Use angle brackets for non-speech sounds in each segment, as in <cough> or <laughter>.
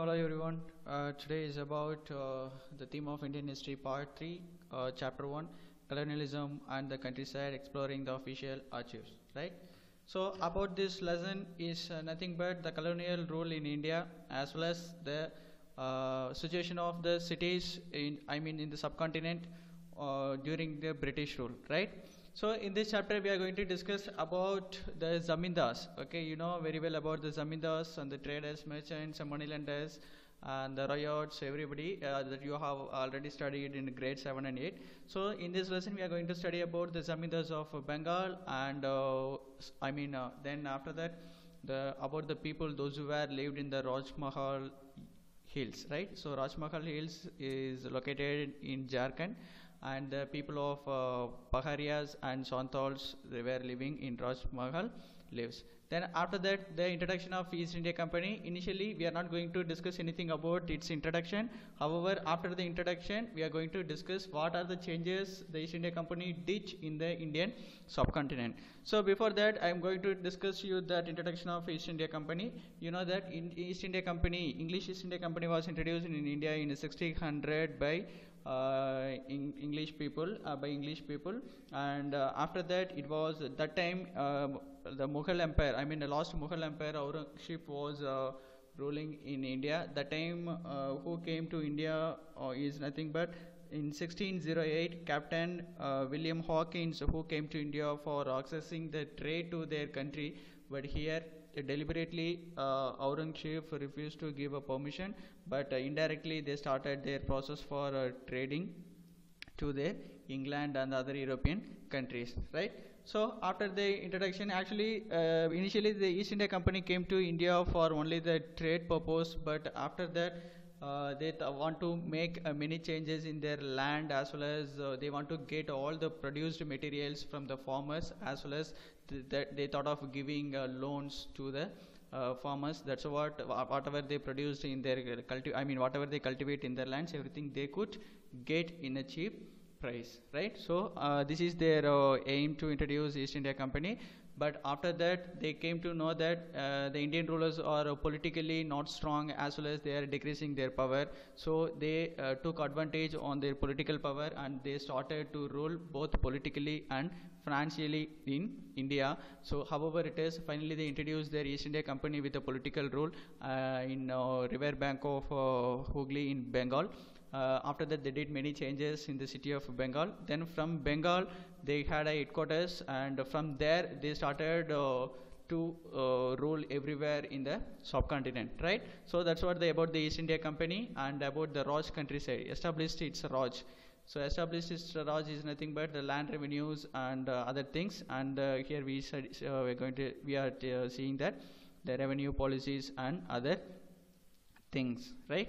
Hello everyone. Uh, today is about uh, the theme of Indian history, part 3, uh, chapter 1, colonialism and the countryside, exploring the official archives. Right. So about this lesson is uh, nothing but the colonial rule in India as well as the uh, situation of the cities in I mean in the subcontinent uh, during the British rule. Right. So in this chapter we are going to discuss about the zamindars. Okay, you know very well about the zamindars and the traders, merchants, and moneylenders, and the ryots. Everybody uh, that you have already studied in grade seven and eight. So in this lesson we are going to study about the zamindars of Bengal, and uh, I mean uh, then after that the about the people those who were lived in the Rajmahal hills right so rajmahal hills is located in jharkhand and the people of uh, paharias and santals they were living in rajmahal lives. Then after that the introduction of east india company. Initially we are not going to discuss anything about its introduction. However after the introduction we are going to discuss what are the changes the east india company did in the indian subcontinent. So before that i am going to discuss you that introduction of east india company. You know that in east india company english east india company was introduced in india in 1600 by uh, in English people uh, by English people. And uh, after that it was that time um, the Mughal Empire I mean the last Mughal Empire Aurangzeb was uh, ruling in India. That time uh, who came to India uh, is nothing but in 1608 Captain uh, William Hawkins who came to India for accessing the trade to their country. But here uh, deliberately uh, Aurangzeb refused to give a permission but uh, indirectly they started their process for uh, trading to the England and other European countries, right? So after the introduction, actually, uh, initially the East India Company came to India for only the trade purpose, but after that, uh, they th- want to make uh, many changes in their land as well as uh, they want to get all the produced materials from the farmers as well as th- that they thought of giving loans to the uh, farmers that's what whatever they produced in their uh, culti- i mean whatever they cultivate in their lands everything they could get in a cheap price right? So uh, this is their uh, aim to introduce east india company but after that they came to know that uh, the indian rulers are politically not strong as well as they are decreasing their power so they uh, took advantage on their political power and they started to rule both politically and financially in India. So, however, it is finally they introduced their East India Company with a political rule uh, in uh, river bank of uh, Hooghly in Bengal. Uh, after that, they did many changes in the city of Bengal. Then from Bengal, they had a headquarters, and from there they started. Uh, to uh, rule everywhere in the subcontinent, right? So that's what they about the East India Company and about the Raj countryside. Established its Raj. So established its Raj is nothing but the land revenues and uh, other things. And uh, here we said uh, we're going to we are uh, seeing that the revenue policies and other things, right?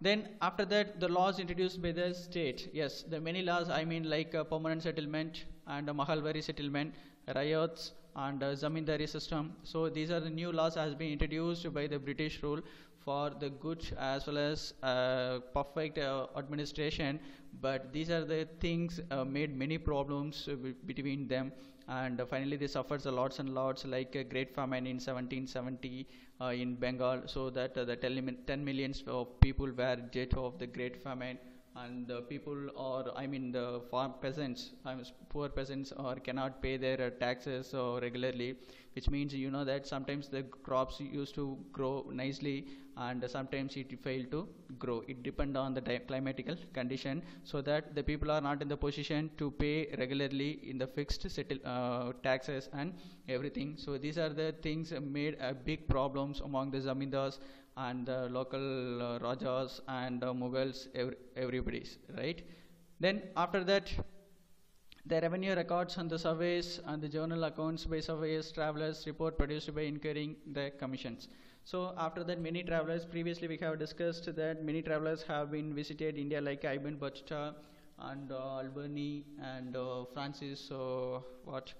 Then after that, the laws introduced by the state. Yes, the many laws. I mean, like uh, permanent settlement and uh, Mahalwari settlement, ryots and uh, zamindari system. So these are the new laws has been introduced by the British rule for the good as well as uh, perfect uh, administration. But these are the things uh, made many problems uh, between them. And uh, finally, they suffered a lots and lots, like a great famine in 1770 uh, in Bengal, so that uh, the 10, mi- 10 millions of people were dead of the great famine and the people or i mean the farm peasants I mean, poor peasants or cannot pay their uh, taxes uh, regularly which means you know that sometimes the crops used to grow nicely and sometimes it fail to grow. It depend on the climatical condition so that the people are not in the position to pay regularly in the fixed settle uh, taxes and everything. So these are the things made big problems among the zamindars and the local uh, rajas and uh, mughals every, everybody's right? Then after that the revenue records and the surveys and the journal accounts by surveyors travelers report produced by incurring the commissions. So after that many travelers previously we have discussed that many travelers have been visited india like ibn battuta and uh, Al-Biruni and uh, francis uh, what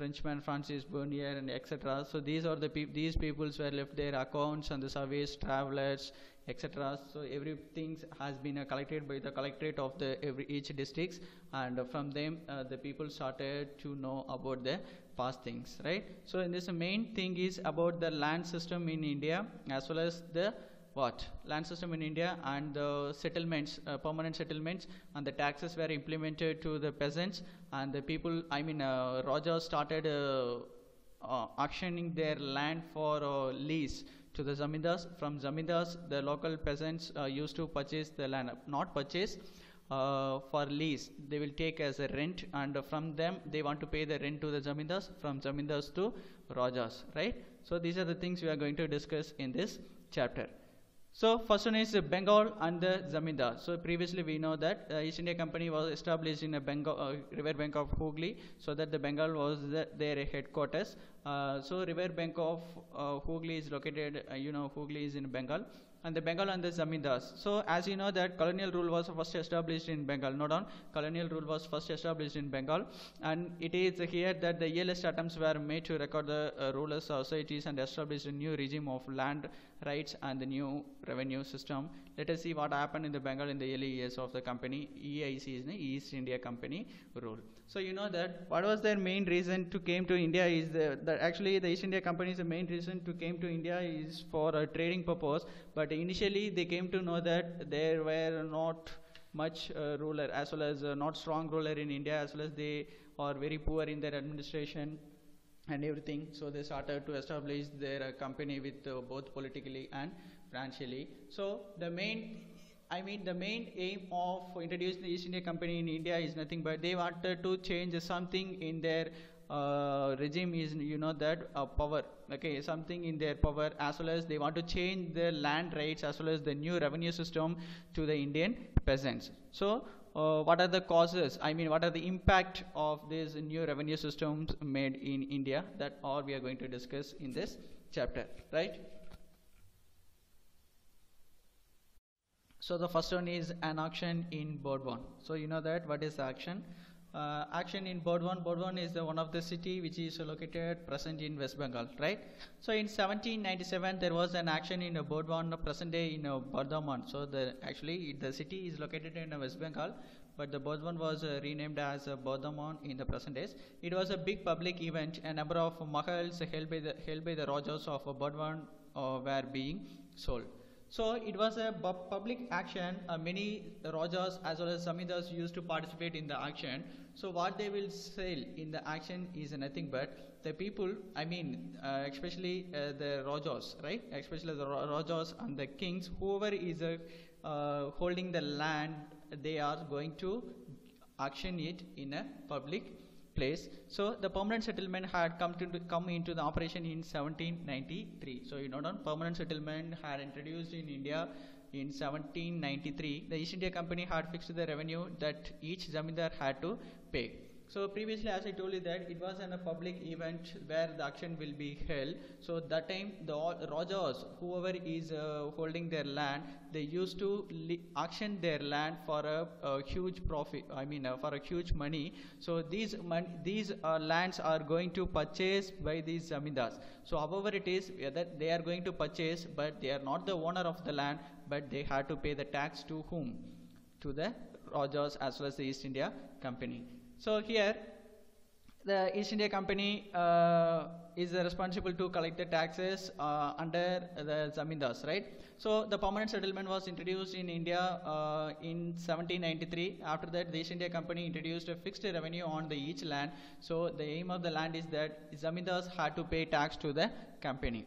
Frenchman Francis Bernier and etc. So these are the these peoples were left their accounts and the surveys, travelers, etc. So everything has been uh, collected by the collectorate of the every each districts, and uh, from them uh, the people started to know about the past things, right? So in this main thing is about the land system in India as well as the what land system in India and the settlements, uh, permanent settlements, and the taxes were implemented to the peasants and the people. I mean, uh, Rajah started uh, uh, auctioning their land for uh, lease to the zamindars. From zamindars, the local peasants uh, used to purchase the land, not purchase. For lease, they will take as a rent, and from them they want to pay the rent to the zamindars. From zamindars to rajas, right? So these are the things we are going to discuss in this chapter. So first one is Bengal and the Zamindar. So previously we know that uh, East India Company was established in a Bengal, uh, river bank of Hooghly, so that the Bengal was the, their headquarters. Uh, so river bank of uh, Hooghly is located, uh, you know, Hooghly is in Bengal and the Bengal and the Zamindars. So as you know that colonial rule was first established in Bengal. No doubt, colonial rule was first established in Bengal, and it is here that the earliest attempts were made to record the uh, rulers' societies and establish a new regime of land rights and the new revenue system. Let us see what happened in the Bengal in the early years of the company. EIC is the East India Company rule. So you know that what was their main reason to came to India is the, that actually the East India Company's the main reason to came to India is for a trading purpose. But initially they came to know that there were not much uh, ruler as well as uh, not strong ruler in India as well as they are very poor in their administration and everything. So they started to establish their uh, company with uh, both politically and financially. So the main I mean, the main aim of introducing the East India Company in India is nothing but they wanted to change something in their uh, regime is you know that uh, power okay something in their power as well as they want to change the land rights as well as the new revenue system to the indian peasants so uh, what are the causes i mean what are the impact of these new revenue systems made in india that all we are going to discuss in this chapter right So the first one is an auction in Burdwan. So you know that what is auction? Uh, action in Burdwan. Burdwan is the one of the city which is located present in West Bengal, right? So in 1797 there was an action in Burdwan, present day in uh, Bardhaman. So the actually the city is located in West Bengal, but the Burdwan was uh, renamed as uh, Bardhaman in the present days. It was a big public event. A number of mahals held by the held by the Rajas of uh, Burdwan were being sold. So it was a public action. Uh, many Rajas as well as Zamindars used to participate in the action. So what they will sell in the action is nothing but the people, I mean, uh, especially uh, the Rajas, right? Especially the Rajas and the kings, whoever is uh, holding the land, they are going to auction it in a public place. So the permanent settlement had come to come into the operation in 1793. So you know, permanent settlement had introduced in India in 1793. The East India Company had fixed the revenue that each zamindar had to pay. So previously, as I told you that it was in a public event where the auction will be held. So that time, the Rajas, whoever is uh, holding their land, they used to auction their land for a, a huge profit. I mean, uh, for a huge money. So these mon- these uh, lands are going to purchase by these zamindars. So however it is that they are going to purchase, but they are not the owner of the land, but they have to pay the tax to whom? To the Rajas as well as the East India Company. So here, the East India Company uh, is responsible to collect the taxes uh, under the zamindars, right? So the permanent settlement was introduced in India uh, in 1793. After that, the East India Company introduced a fixed revenue on the each land. So the aim of the land is that zamindars had to pay tax to the company.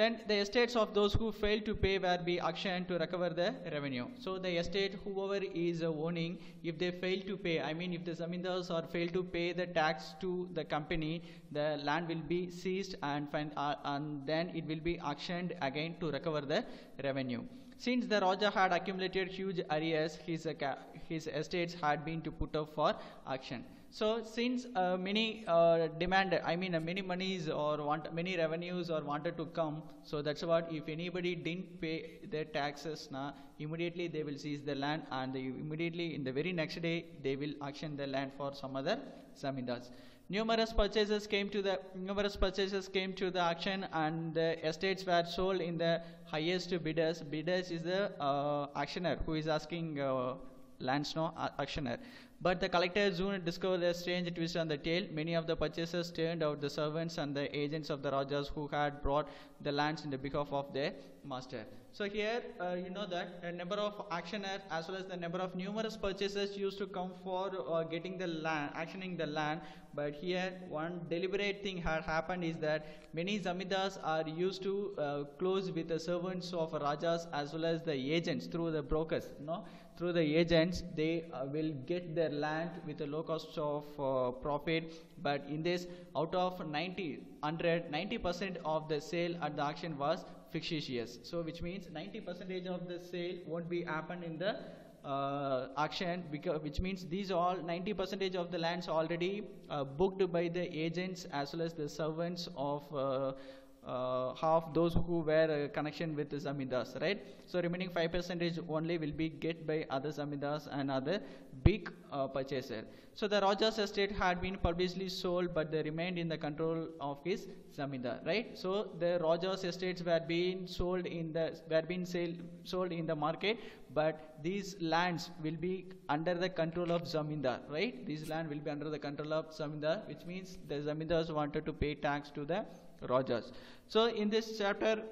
Then the estates of those who fail to pay will be auctioned to recover the revenue. So the estate, whoever is owning, if they fail to pay, I mean if the zamindars or fail to pay the tax to the company, the land will be seized and, find, uh, and then it will be auctioned again to recover the revenue. Since the Raja had accumulated huge arrears, his, uh, his estates had been to put up for auction. So since uh, many uh, demand, I mean uh, many monies or want many revenues or wanted to come, so that's what if anybody didn't pay their taxes, now immediately they will seize the land and they immediately in the very next day they will auction the land for some other zamindars. Numerous purchases came to the numerous purchases came to the auction and the estates were sold in the highest bidders. Bidders is the uh, auctioneer who is asking uh, lands no auctioneer. But the collector soon discovered a strange twist on the tale. Many of the purchasers turned out the servants and the agents of the Rajas who had brought the lands in the behalf of their master. So here uh, you know that a number of actioners as well as the number of numerous purchasers used to come for uh, getting the land, actioning the land. But here one deliberate thing had happened is that many zamindars are used to uh, close with the servants of Rajas as well as the agents through the brokers. You know, through the agents they uh, will get their land with a low cost of uh, profit. But in this, out of 90, 100, 90 percent of the sale at the auction was fictitious. So which means 90% of the sale won't be happen in the uh, auction because which means these all 90 percentage of the lands already uh, booked by the agents as well as the servants of uh, uh, half those who were a connection with the zamindars right? So remaining 5 percentage only will be get by other zamindars and other big uh, purchaser. So the Raja's estate had been publicly sold but they remained in the control of his zamindar right? So the Raja's estates were being sold in the were being sale, sold in the market but these lands will be under the control of zamindar right? These land will be under the control of zamindar which means the zamindars wanted to pay tax to the Rajas. So in this chapter,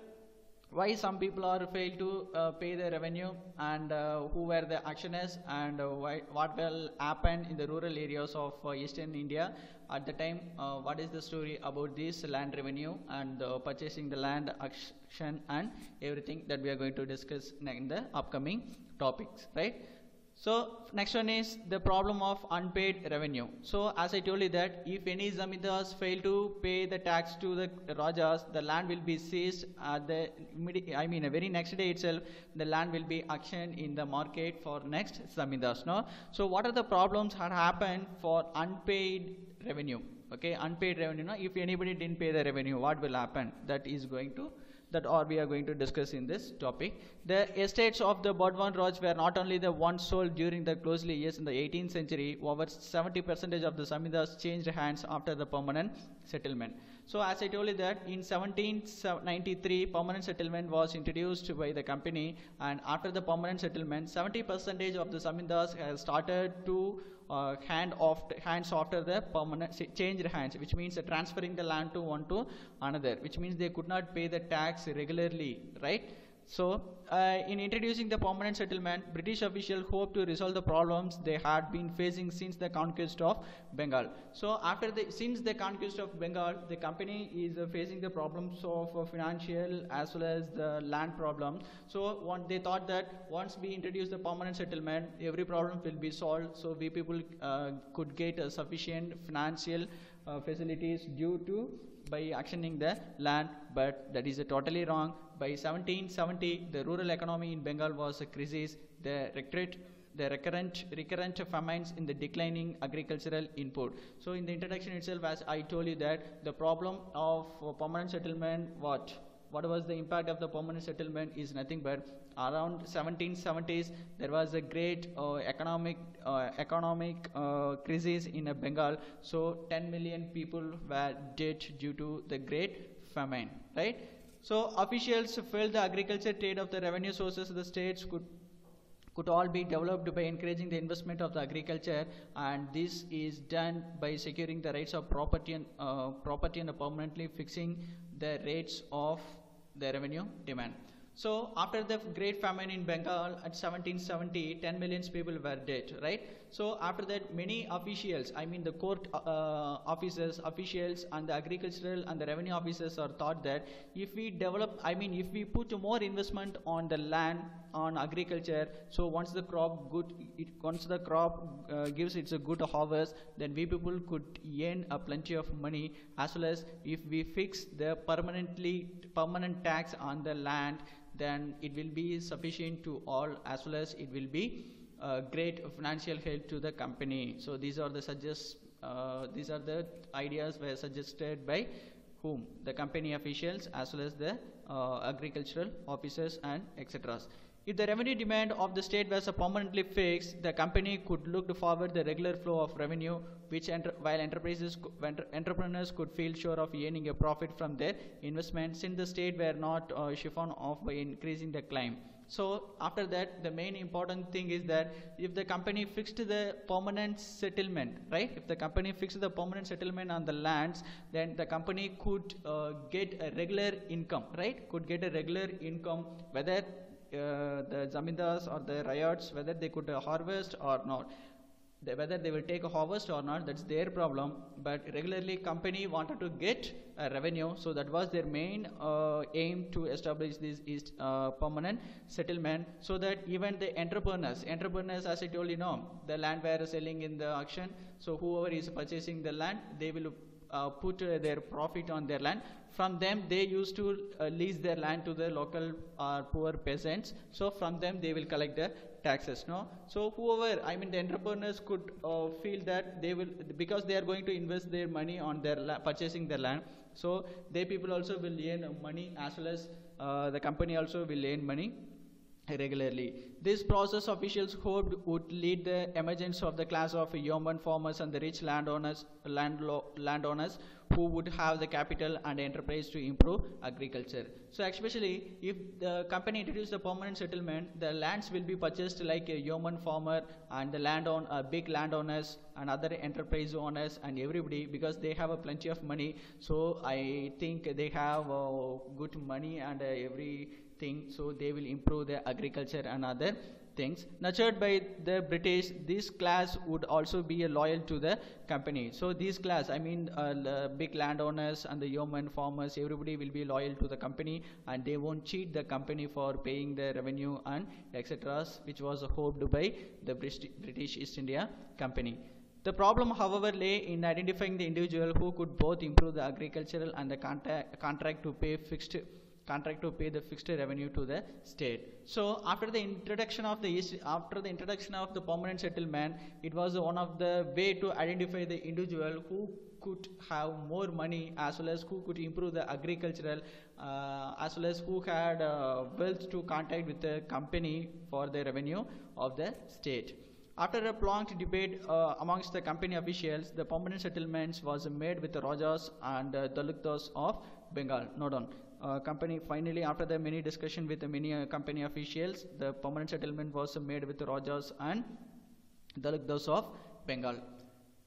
why some people are failed to uh, pay the revenue and uh, who were the actioners and uh, why, what will happen in the rural areas of uh, eastern India at the time. Uh, what is the story about this land revenue and purchasing the land action and everything that we are going to discuss in the upcoming topics, right? So next one is the problem of unpaid revenue. So as I told you that if any zamindars fail to pay the tax to the Rajas, the land will be seized at the I mean a very next day itself, the land will be auctioned in the market for next zamindars. No? So what are the problems that happen for unpaid revenue? Okay, unpaid revenue. No? If anybody didn't pay the revenue, what will happen? That is going to that or we are going to discuss in this topic. The estates of the Burdwan Raj were not only the ones sold during the closely years in the 18th century, over 70% of the Zamindars changed hands after the permanent settlement. So as I told you that in 1793, permanent settlement was introduced by the company and after the permanent settlement, 70% of the have started to uh, hand off hands after the permanent changed hands which means uh, transferring the land to one to another which means they could not pay the tax regularly right so, uh, in introducing the permanent settlement, British officials hoped to resolve the problems they had been facing since the conquest of Bengal. So, after the since the conquest of Bengal, the company is uh, facing the problems of uh, financial as well as the land problems. So, one, they thought that once we introduce the permanent settlement, every problem will be solved. So, we people uh, could get sufficient financial uh, facilities due to by actioning the land, but that is totally wrong by 1770, the rural economy in Bengal was a crisis. The recurrent, the recurrent, recurrent famines in the declining agricultural input. So in the introduction itself, as I told you that the problem of permanent settlement, what? What was the impact of the permanent settlement is nothing but around 1770s there was a great uh, economic uh, economic uh, crisis in Bengal. So 10 million people were dead due to the great famine, right? So officials felt the agriculture trade of the revenue sources of the states could could all be developed by encouraging the investment of the agriculture and this is done by securing the rights of property and uh, property and permanently fixing the rates of the revenue demand. So after the great famine in Bengal at 1770, 10 million people were dead, right? So after that, many officials, I mean the court uh, officers, officials, and the agricultural and the revenue officers are thought that if we develop, I mean if we put more investment on the land, on agriculture, so once the crop good, it, once the crop uh, gives its a good harvest, then we people could earn a plenty of money. As well as if we fix the permanently permanent tax on the land then it will be sufficient to all as well as it will be uh, great financial help to the company. So these are the suggest uh, these are the ideas were suggested by whom the company officials as well as the uh, agricultural officers and etc. If the revenue demand of the state was permanently fixed, the company could look forward the regular flow of revenue, which enter while enterprises, entrepreneurs could feel sure of earning a profit from their investment, since the state were not uh, chiffon off by increasing the claim. So after that, the main important thing is that if the company fixed the permanent settlement, right? If the company fixed the permanent settlement on the lands, then the company could uh, get a regular income, right? Could get a regular income whether uh, the zamindars or the ryots, whether they could uh, harvest or not they, whether they will take a harvest or not that's their problem. But regularly company wanted to get a revenue so that was their main uh, aim to establish this is uh, permanent settlement so that even the entrepreneurs entrepreneurs as i told you know the land were selling in the auction so whoever is purchasing the land they will uh, put uh, their profit on their land. From them they used to uh, lease their land to the local uh, poor peasants so from them they will collect the taxes no? So whoever i mean the entrepreneurs could uh, feel that they will because they are going to invest their money on their purchasing their land so they people also will earn money as well as uh, the company also will earn money regularly. This process officials hoped would lead the emergence of the class of yeoman farmers and the rich landowners, landlo- landowners who would have the capital and enterprise to improve agriculture. So especially if the company introduced the permanent settlement, the lands will be purchased like a yeoman farmer and the land on uh, big landowners and other enterprise owners and everybody because they have a plenty of money. So I think they have uh, good money and uh, every thing so they will improve their agriculture and other things. Nurtured by the british this class would also be loyal to the company. So this class i mean uh, big landowners and the yeoman farmers everybody will be loyal to the company and they won't cheat the company for paying the revenue and etc which was hoped by the british east india company. The problem, however, lay in identifying the individual who could both improve the agricultural and the contract to pay fixed contract to pay the fixed revenue to the state. So after the introduction of the after the introduction of the permanent settlement, it was one of the way to identify the individual who could have more money as well as who could improve the agricultural uh, as well as who had uh, wealth to contact with the company for the revenue of the state. After a prolonged debate uh, amongst the company officials, the permanent settlements was made with the Rajas and uh, taluqdars of Bengal. Note on uh, company finally after the many discussion with the many uh, company officials the permanent settlement was made with Rajas and taluqdars of Bengal.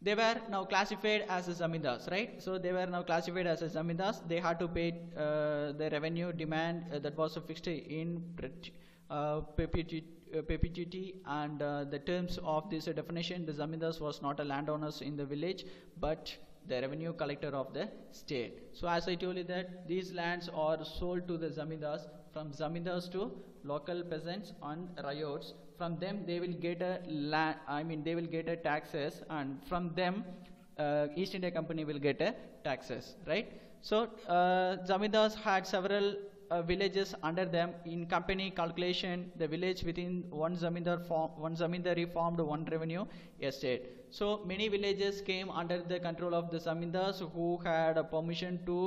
They were now classified as zamindars right? So they were now classified as zamindars. They had to pay uh, the revenue demand uh, that was fixed in uh, perpetuity and uh, the terms of this definition the zamindars was not a landowners in the village but the revenue collector of the state. So as I told you that these lands are sold to the zamindars from zamindars to local peasants and ryots. From them they will get a land, I mean they will get a taxes and from them uh, East India Company will get a taxes, right? So uh, zamindars had several uh, villages under them in company calculation the village within one zamindar form, one zamindari formed one revenue estate so many villages came under the control of the zamindars who had permission to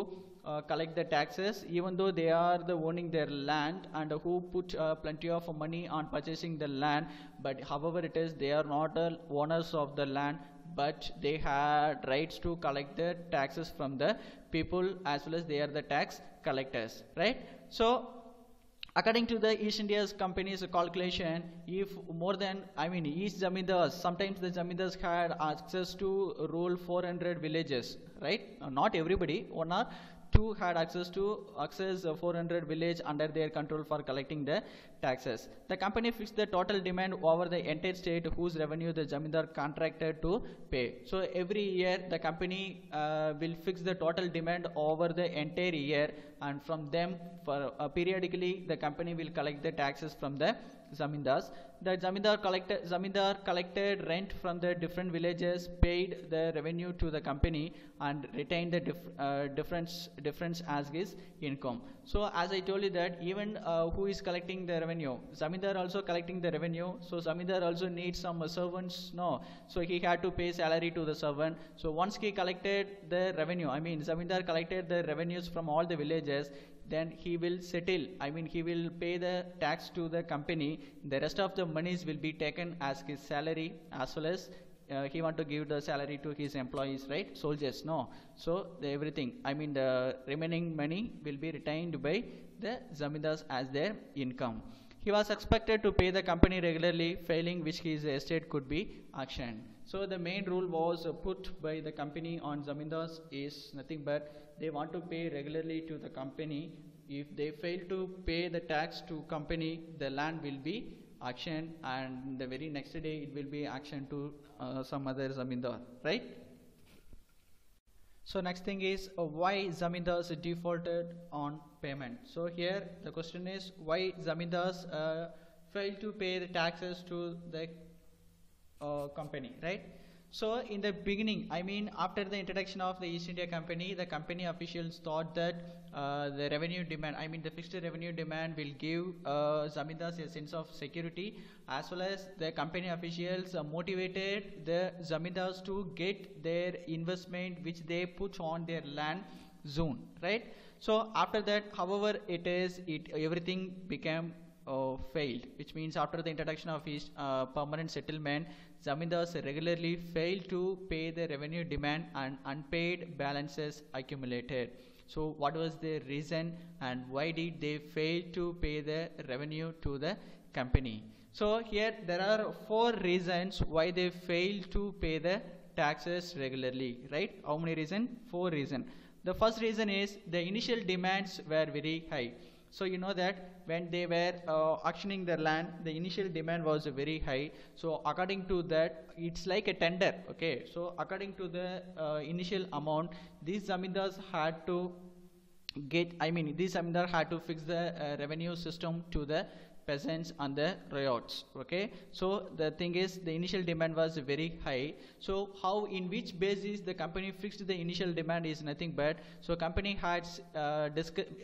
uh, collect the taxes even though they are the owning their land and who put uh, plenty of money on purchasing the land. But however it is they are not the owners of the land but they had rights to collect the taxes from the people as well as they are the tax collectors right? So according to the east india's company's calculation if more than i mean east zamindars sometimes the zamindars had access to rule 400 villages right? Not everybody one or two had access to access 400 village under their control for collecting the taxes. The company fixed the total demand over the entire state whose revenue the Zamindar contracted to pay. So every year the company uh, will fix the total demand over the entire year and from them for uh, periodically the company will collect the taxes from the zamindars. The zamindar collected, zamindar collected rent from the different villages, paid the revenue to the company, and retained the dif uh, difference difference as his income. So as I told you that even uh, who is collecting the revenue, zamindar also collecting the revenue. So zamindar also needs some uh, servants. No, so he had to pay salary to the servant. So once he collected the revenue, I mean zamindar collected the revenues from all the villages then he will settle. I mean he will pay the tax to the company. The rest of the monies will be taken as his salary as well as uh, he want to give the salary to his employees right? Soldiers no. So the everything i mean the remaining money will be retained by the zamindars as their income. He was expected to pay the company regularly, failing which his estate could be auctioned. So the main rule was put by the company on zamindars is nothing but they want to pay regularly to the company. If they fail to pay the tax to company, the land will be auctioned and the very next day it will be auctioned to uh, some other zamindar, right? So next thing is uh, why zamindars defaulted on payment. So here the question is why zamindars uh, failed to pay the taxes to the uh, company, right? So in the beginning, I mean after the introduction of the East India Company, the company officials thought that uh, the revenue demand, I mean the fixed revenue demand will give uh, zamindars a sense of security as well as the company officials motivated the zamindars to get their investment which they put on their land zone, right? So after that, however, it is, it everything became uh, failed, which means after the introduction of his uh, permanent settlement, zamindars regularly fail to pay the revenue demand and unpaid balances accumulated. So what was the reason and why did they fail to pay the revenue to the company? So here there are four reasons why they fail to pay the taxes regularly, right? How many reasons? Four reasons. The first reason is the initial demands were very high. So you know that when they were uh, auctioning their land, the initial demand was very high. So according to that, it's like a tender. Okay. So according to the uh, initial amount, these zamindars had to get. I mean, these zamindar had to fix the uh, revenue system to the peasants and the ryots okay? So the thing is the initial demand was very high. So how in which basis the company fixed the initial demand is nothing but so company had uh,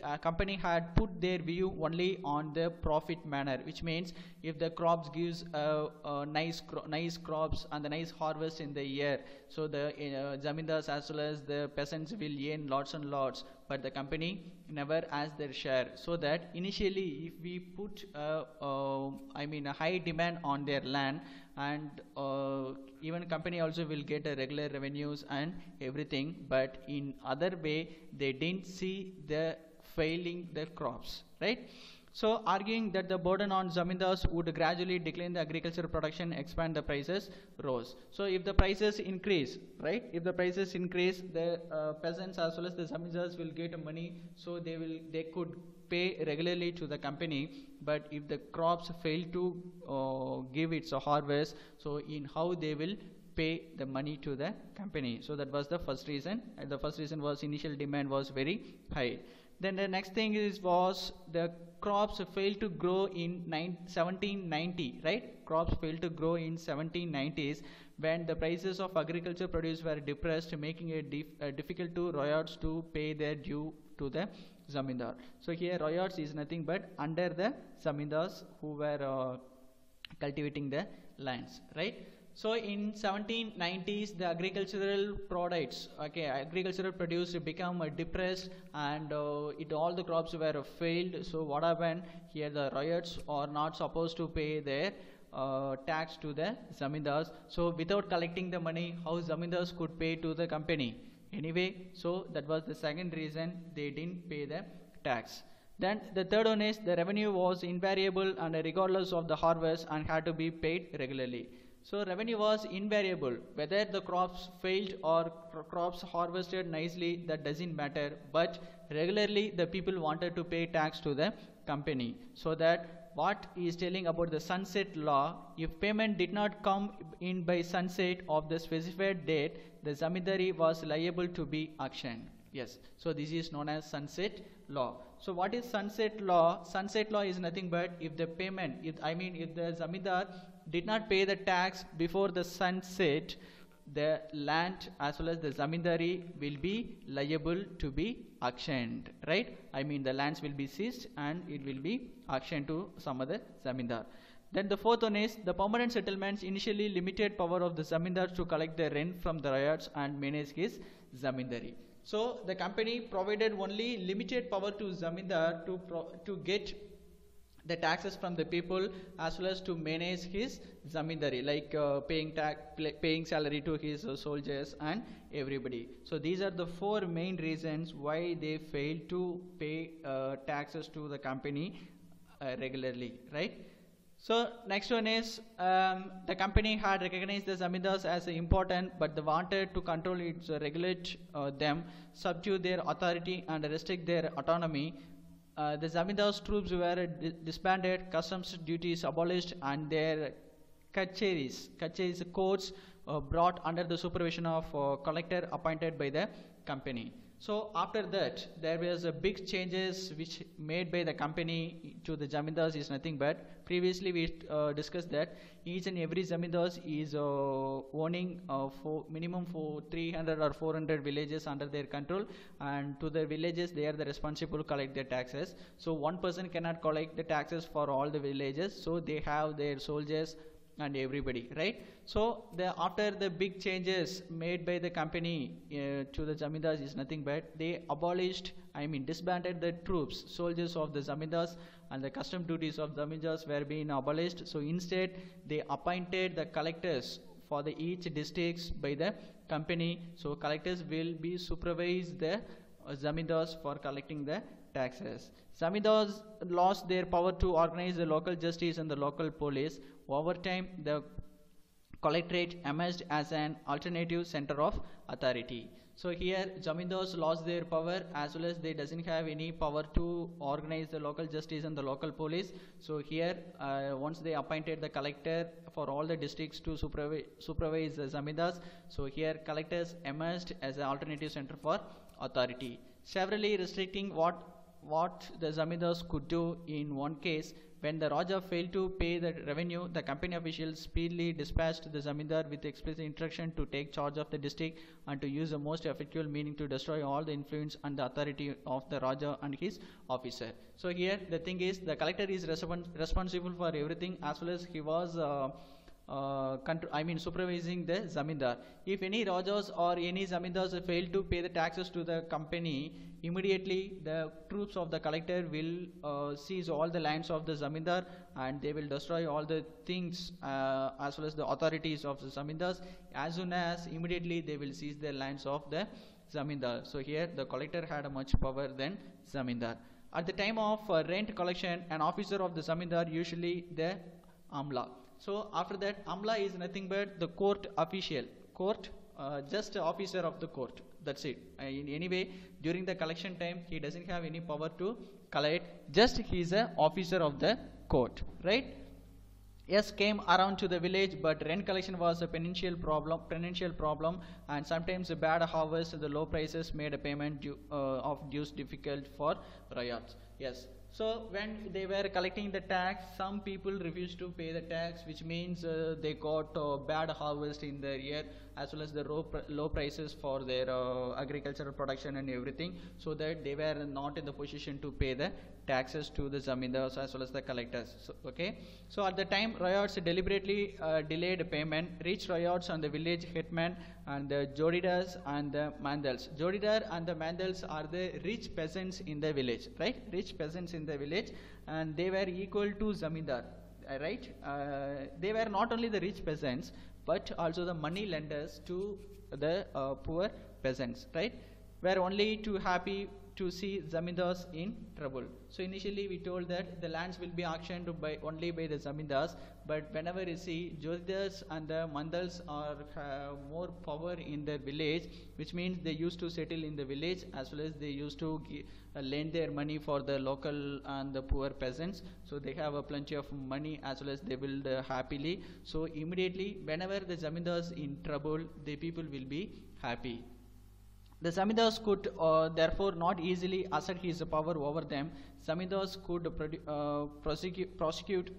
uh, company had put their view only on the profit manner which means if the crops gives uh, uh, nice cro nice crops and the nice harvest in the year so the uh, zamindars as well as the peasants will earn lots and lots but the company never has their share. So that initially if we put uh, uh, I mean a high demand on their land and uh, even company also will get a regular revenues and everything but in other way they didn't see the failing the crops right so arguing that the burden on zamindars would gradually decline the agricultural production, expand the prices rose. So if the prices increase, right? If the prices increase, the uh, peasants as well as the zamindars will get money, so they will they could pay regularly to the company. But if the crops fail to uh, give its harvest, so in how they will pay the money to the company. So that was the first reason. And the first reason was initial demand was very high. Then the next thing is was the crops failed to grow in 1790, right? Crops failed to grow in 1790s when the prices of agriculture produce were depressed, making it dif uh, difficult to ryots to pay their due to the zamindar. So here ryots is nothing but under the zamindars who were uh, cultivating the lands, right? So in 1790s, the agricultural products, okay, agricultural produce become uh, depressed and uh, it all the crops were failed. So what happened here? The ryots are not supposed to pay their uh, tax to the zamindars. So without collecting the money, how zamindars could pay to the company? Anyway, so that was the second reason they didn't pay the tax. Then the third one is the revenue was invariable and regardless of the harvest and had to be paid regularly. So revenue was invariable. Whether the crops failed or crops harvested nicely, that doesn't matter. But regularly the people wanted to pay tax to the company. So that what is telling about the sunset law, if payment did not come in by sunset of the specified date, the zamindari was liable to be auctioned. Yes, so this is known as sunset law. So what is sunset law? Sunset law is nothing but if the payment, if, I mean if the zamindar did not pay the tax before the sun set, the land as well as the zamindari will be liable to be auctioned, right? I mean the lands will be seized and it will be auctioned to some other zamindar. Then the fourth one is the permanent settlements initially limited power of the zamindar to collect the rent from the ryots and manage his zamindari. So the company provided only limited power to zamindar to to get the taxes from the people as well as to manage his zamindari like uh, paying tax paying salary to his uh, soldiers and everybody so these are the four main reasons why they failed to pay uh, taxes to the company uh, regularly, right? So next one is um, the company had recognized the zamindars as important, but they wanted to control it, so regulate uh, them, subdue their authority, and restrict their autonomy. Uh, the zamindars' troops were disbanded, customs duties abolished, and their kacheris, kacheris courts, uh, brought under the supervision of uh, collector appointed by the company. So after that, there was a big changes which made by the company to the zamindars is nothing but previously we uh, discussed that each and every zamindars is uh, owning uh, for minimum for 300 or 400 villages under their control and to the villages they are the responsible to collect their taxes. So one person cannot collect the taxes for all the villages so they have their soldiers and everybody right? So the after the big changes made by the company uh, to the zamindars is nothing but they abolished i mean disbanded the troops soldiers of the zamindars and the custom duties of zamindars were being abolished. So instead they appointed the collectors for the each districts by the company. So collectors will be supervise the uh, zamindars for collecting the taxes zamindars lost their power to organize the local justice and the local police over time, the collectorate emerged as an alternative center of authority. So here, Jamindars lost their power as well as they doesn't have any power to organize the local justice and the local police. So here, uh, once they appointed the collector for all the districts to supervise, supervise the Zamindars, so here collectors emerged as an alternative center for authority. Severally restricting what what the Zamindars could do in one case when the Raja failed to pay the revenue, the company officials speedily dispatched the Zamindar with explicit instruction to take charge of the district and to use the most effective meaning to destroy all the influence and the authority of the Raja and his officer. So here the thing is the collector is respons responsible for everything as well as he was uh, uh, I mean supervising the zamindar. If any rajas or any zamindars fail to pay the taxes to the company, immediately the troops of the collector will uh, seize all the lands of the zamindar and they will destroy all the things uh, as well as the authorities of the zamindars. As soon as immediately they will seize the lands of the zamindar. So here the collector had much power than zamindar. At the time of uh, rent collection, an officer of the zamindar, usually the amla, so after that, Amla is nothing but the court official, court, uh, just officer of the court. That's it. Uh, in anyway, during the collection time, he doesn't have any power to collect. Just he is a officer of the court, right? Yes, came around to the village, but rent collection was a peninsular problem, peninsular problem, and sometimes a bad harvest, the low prices made a payment due, uh, of dues difficult for ryots. Yes, so when they were collecting the tax, some people refused to pay the tax, which means uh, they got uh, bad harvest in their year, as well as the low, pr low prices for their uh, agricultural production and everything, so that they were not in the position to pay the taxes to the zamindars as well as the collectors. So, okay. So at the time, ryots deliberately uh, delayed payment, reached ryots on the village hitman and the jotedars and the mandals. Jotedar and the mandals are the rich peasants in the village, right? Rich peasants in the village, and they were equal to zamindar, right? Uh, they were not only the rich peasants, but also the money lenders to the uh, poor peasants, right? Were only too happy to see zamindars in trouble. So initially we told that the lands will be auctioned by only by the zamindars, but whenever you see Jotedars and the Mandals are have more power in their village, which means they used to settle in the village as well as they used to uh, lend their money for the local and the poor peasants. So they have a plenty of money as well as they build uh, happily. So immediately whenever the zamindars in trouble, the people will be happy. The Zamindars could uh, therefore not easily assert his power over them. Zamindars could uh, prosecute, prosecute,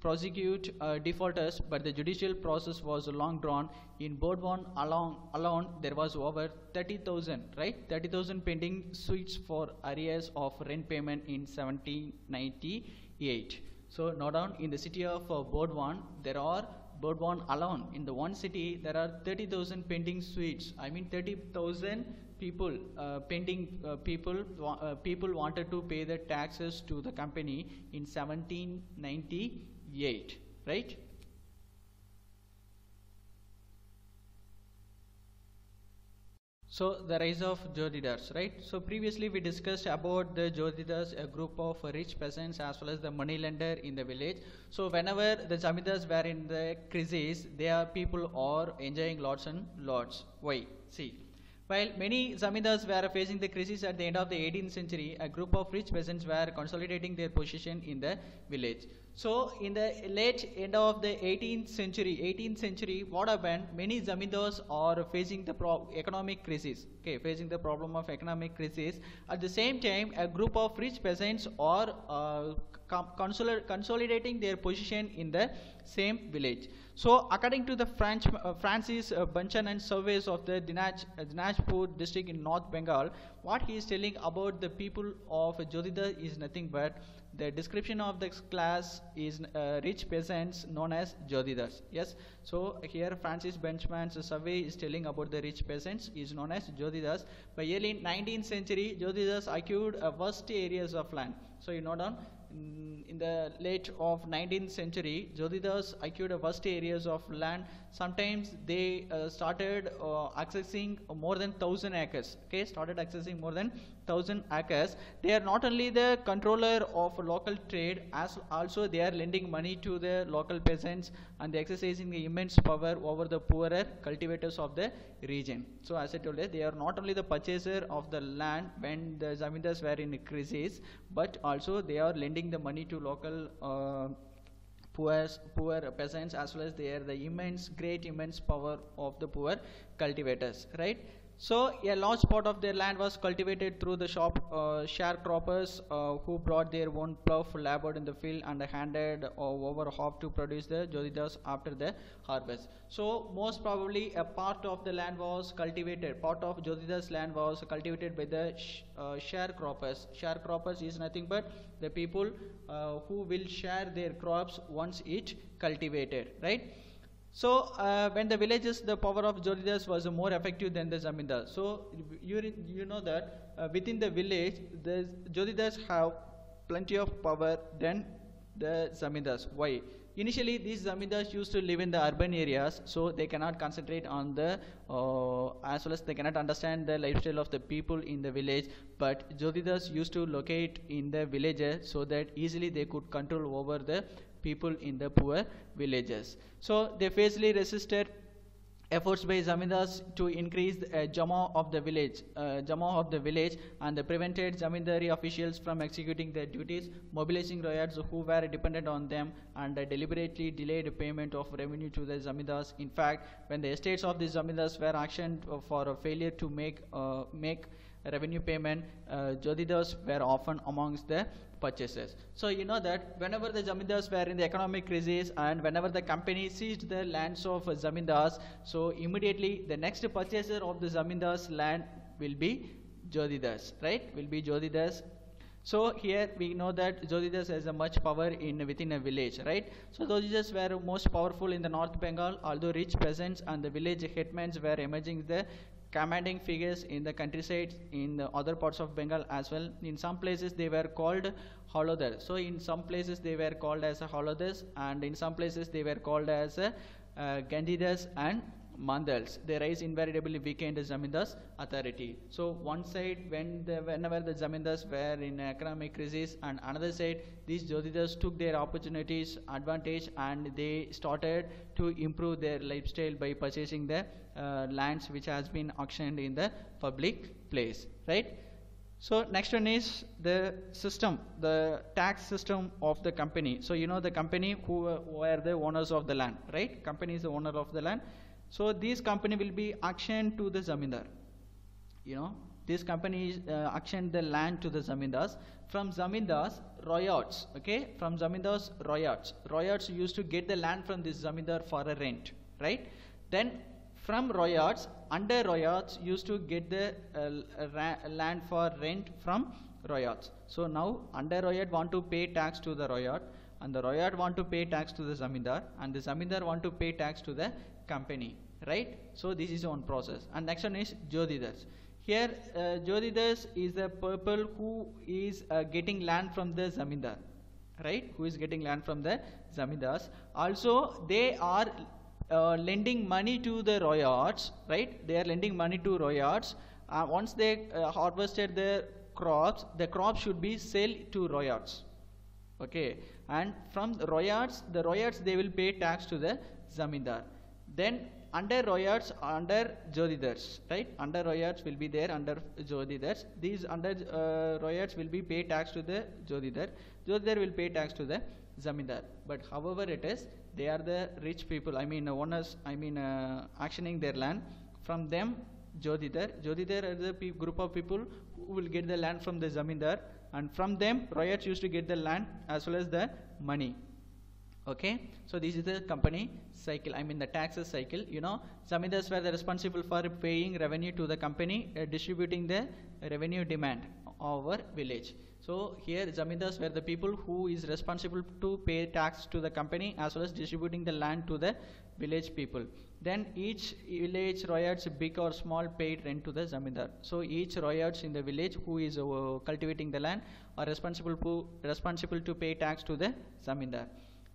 prosecute uh, defaulters, but the judicial process was long drawn. In Burdwan alone, alone there was over 30,000, right? 30,000 pending suits for arrears of rent payment in 1798. So, now down in the city of uh, Burdwan, there are Burdwan alone. In the one city, there are 30,000 pending suits. I mean, 30,000 people uh, pending uh, people uh, people wanted to pay the taxes to the company in 1798 right So the rise of Jotidars, right? So previously we discussed about the Jotidars, a group of rich peasants as well as the money lender in the village. So whenever the Zamindars were in the crisis, their people are enjoying lots and lots. Why? See. While many zamindars were facing the crisis at the end of the 18th century, a group of rich peasants were consolidating their position in the village. So in the late end of the 18th century, 18th century, what happened? Many zamindars are facing the economic crisis. Okay, facing the problem of economic crisis. At the same time, a group of rich peasants are uh, consolidating their position in the same village. So according to the French, uh, Francis uh, and surveys of the uh, Dinajpur district in North Bengal, what he is telling about the people of Jotedar is nothing but the description of this class is uh, rich peasants known as Jotedars. Yes, so here Francis Buchanan's survey is telling about the rich peasants is known as Jotedars. By early 19th century, Jotedars acquired vast areas of land. So you know down in the late of 19th century, Jotedars acquired vast areas of land. Sometimes they uh, started uh, accessing more than 1000 acres. Okay, started accessing more than 1000 acres. They are not only the controller of local trade, as also they are lending money to the local peasants and they exercising immense power over the poorer cultivators of the region. So as I told you, they are not only the purchaser of the land when the zamindars were in crisis, but also they are lending the money to local uh, poor, poor peasants as well as they are the immense, great immense power of the poor cultivators, right? So a large part of their land was cultivated through the shop uh, sharecroppers uh, who brought their own plough, labored in the field and handed uh, over half to produce the jotedars after the harvest. So most probably a part of the land was cultivated, part of jotedars land was cultivated by the sh uh, sharecroppers. Sharecroppers is nothing but the people uh, who will share their crops once it cultivated, right? So uh, when the villages, the power of Jotedars was more effective than the Zamindar. So you, you know that uh, within the village, the Jotedars have plenty of power than the Zamindars. Why? Initially, these Zamindars used to live in the urban areas, so they cannot concentrate on the, uh, as well as they cannot understand the lifestyle of the people in the village. But Jotedars used to locate in the villages so that easily they could control over the people in the poor villages. So they fiercely resisted efforts by zamindars to increase the uh, jama of the village, uh, jama of the village, and they prevented zamindari officials from executing their duties, mobilizing ryots who were dependent on them, and uh, deliberately delayed payment of revenue to the zamindars. In fact, when the estates of the zamindars were actioned for a failure to make uh, make revenue payment, uh, jotedars were often amongst the purchases. So you know that whenever the zamindars were in the economic crisis and whenever the company seized the lands of zamindars, so immediately the next purchaser of the zamindars land will be jotedars, right? Will be jotedars so here we know that Jotedars has a much power in within a village, right? So Jotedars were most powerful in the North Bengal, although rich peasants and the village hetmans were emerging the commanding figures in the countryside in the other parts of Bengal as well. In some places they were called Haoladar. So in some places they were called as a Haoladars and in some places they were called as uh, Gantidars and Mandals. They rise invariably weakened the Zamindars authority. So one side when the, whenever the Zamindars were in economic crisis and another side these Jotedars took their opportunities advantage and they started to improve their lifestyle by purchasing the uh, lands which has been auctioned in the public place right so next one is the system the tax system of the company so you know the company who were the owners of the land right company is the owner of the land so this company will be auctioned to the zamindar. You know, this company is uh, auctioned the land to the zamindars. From zamindars, ryots. Okay, from zamindars, ryots. Ryots used to get the land from this zamindar for a rent, right? Then from ryots, under ryots used to get the uh, land for rent from ryots. So now under royat want to pay tax to the royat and the royat want to pay tax to the zamindar and the zamindar want to pay tax to the company right so this is one process and next one is jotedars here uh, jotedars is the people who is uh, getting land from the zamindar right who is getting land from the zamindars also they are uh, lending money to the royards, right? They are lending money to royards. Uh, once they uh, harvested their crops, the crops should be sold to royards. Okay, and from the royards, the royards they will pay tax to the zamindar. Then under royards, under jotedars, right? Under royards will be there under jotedars. These under uh, royards will be pay tax to the jotedar. Jotedar will pay tax to the zamindar. But however it is, they are the rich people. I mean, owners. I mean, uh, actioning their land. From them, jotedar. Jotedar are the group of people who will get the land from the zamindar, and from them, royards used to get the land as well as the money okay? So this is the company cycle i mean the taxes cycle you know. Zamindars were the responsible for paying revenue to the company uh, distributing the revenue demand over village. So here zamindars were the people who is responsible to pay tax to the company as well as distributing the land to the village people. Then each village royards big or small paid rent to the zamindar so each royards in the village who is uh, cultivating the land are responsible to responsible to pay tax to the zamindar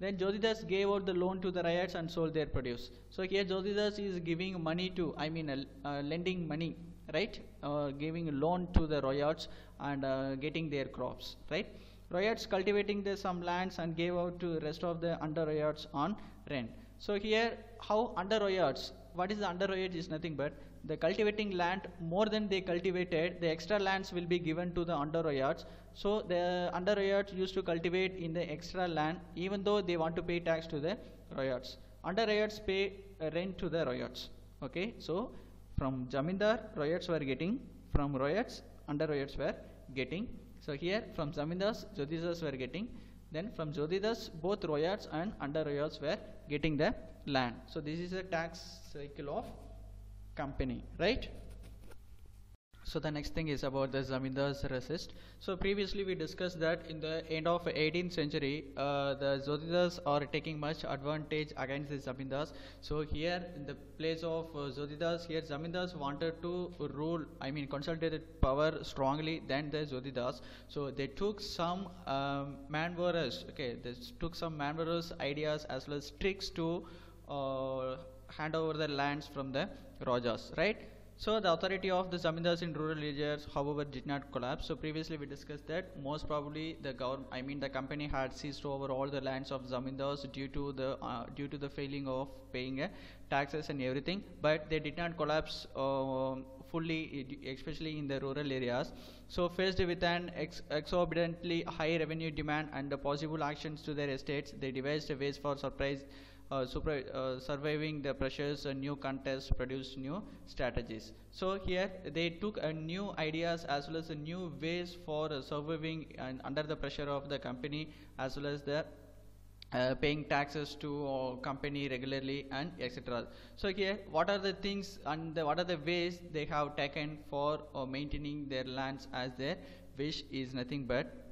then Jotedars gave out the loan to the ryots and sold their produce. So here Jotedars is giving money to, I mean, uh, uh, lending money, right? Uh, giving loan to the ryots and uh, getting their crops, right? Ryots cultivating the some lands and gave out to the rest of the under ryots on rent. So here, how under ryots? What is the under ryots is nothing but the cultivating land more than they cultivated, the extra lands will be given to the under ryots. So the under ryots used to cultivate in the extra land, even though they want to pay tax to the ryots. Under ryots pay rent to the ryots. Okay, so from Jamindar, ryots were getting, from ryots, under ryots were getting. So here from Zamindars, Jotedars were getting. Then from Jotedars, both ryots and under ryots were getting the land. So this is a tax cycle of company, right? So the next thing is about the Zamindars resist. So previously we discussed that in the end of 18th century, uh, the Jotedars are taking much advantage against the Zamindars. So here in the place of uh, here Zamindars wanted to rule, I mean consolidated power strongly than the Jotedars. So they took some um, okay, they took some manvarous ideas as well as tricks to uh, hand over the lands from the Rajas, right? So the authority of the zamindars in rural areas, however, did not collapse. So previously we discussed that most probably the government, I mean the company had seized over all the lands of zamindars due to the uh, due to the failing of paying uh, taxes and everything. But they did not collapse uh, fully, especially in the rural areas. So faced with an ex exorbitantly high revenue demand and the possible actions to their estates, they devised a ways for surprise surviving the pressures, and new contests produce new strategies. So here they took uh, new ideas as well as new ways for uh, surviving and under the pressure of the company as well as the uh, paying taxes to uh, company regularly and etc. So here, what are the things and the, what are the ways they have taken for uh, maintaining their lands as their wish is nothing but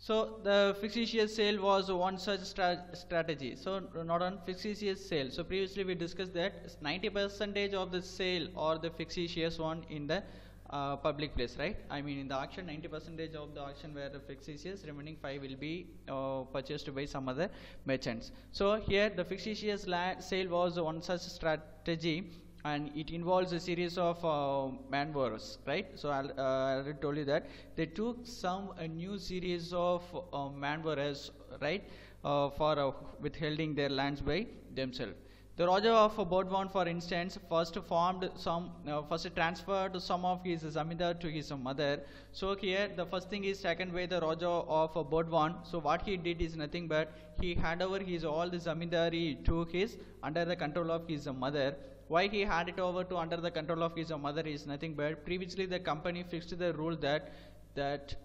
so the fictitious sale was one such stra strategy. So not on fictitious sale. So previously we discussed that 90 percentage of the sale or the fictitious one in the uh, public place, right? I mean in the auction 90 percentage of the auction were the fictitious, remaining 5 will be uh, purchased by some other merchants. So here the fictitious sale was one such strategy and it involves a series of uh, manwars, right? So I'll, uh, I already told you that they took some a new series of uh, manwars, right, uh, for uh, withholding their lands by themselves. The Raja of Burdwan, for instance, first formed some, uh, first transferred some of his zamindar to his mother. So here, the first thing is taken by the Raja of Burdwan. So what he did is nothing but he handed over his all the zamindari to his under the control of his mother why he had it over to under the control of his mother is nothing but previously the company fixed the rule that that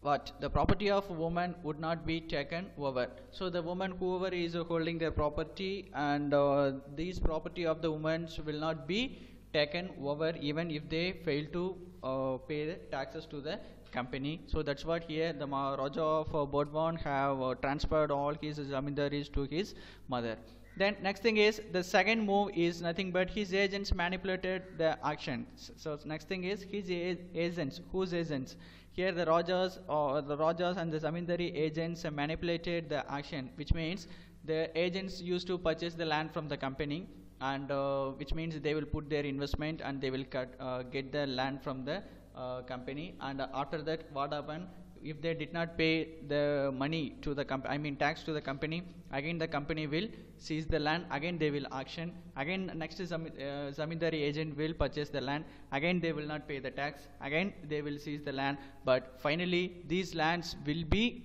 what? The property of a woman would not be taken over. So the woman whoever is holding their property and uh, these property of the women will not be taken over even if they fail to uh, pay the taxes to the company. So that's what here the Raja of uh, have transferred all his zamindaris to his mother then next thing is the second move is nothing but his agents manipulated the action. So next thing is his agents. Whose agents? Here the Rajas or the Rajas and the Zamindari agents manipulated the action, which means the agents used to purchase the land from the company and uh, which means they will put their investment and they will cut, uh, get the land from the uh, company and after that what happened if they did not pay the money to the company i mean tax to the company again the company will seize the land. Again they will auction. Again next is uh, zamindari agent will purchase the land. Again they will not pay the tax. Again they will seize the land. But finally these lands will be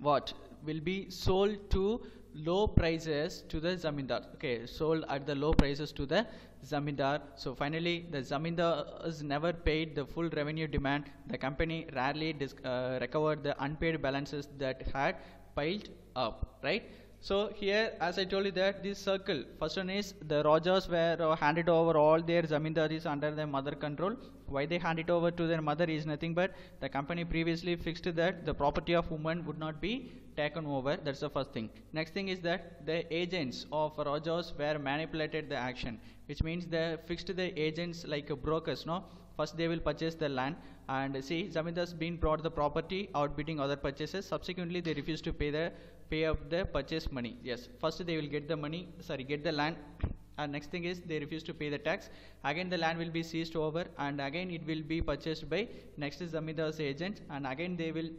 what? Will be sold to low prices to the zamindar. Okay sold at the low prices to the zamindar. So finally the zamindar has never paid the full revenue demand. The company rarely uh, recovered the unpaid balances that had piled up right? So here, as I told you that this circle, first one is the Rajahs were uh, handed over all their zamindaris under their mother control. Why they hand it over to their mother is nothing but the company previously fixed that the property of woman would not be taken over. That's the first thing. Next thing is that the agents of Rajahs were manipulated the action, which means they fixed the agents like brokers, no? First they will purchase the land and see Zamindars been brought the property outbidding other purchases. Subsequently they refuse to pay the pay up the purchase money yes first they will get the money sorry get the land <coughs> and next thing is they refuse to pay the tax again the land will be seized over and again it will be purchased by next Zamindar's agent and again they will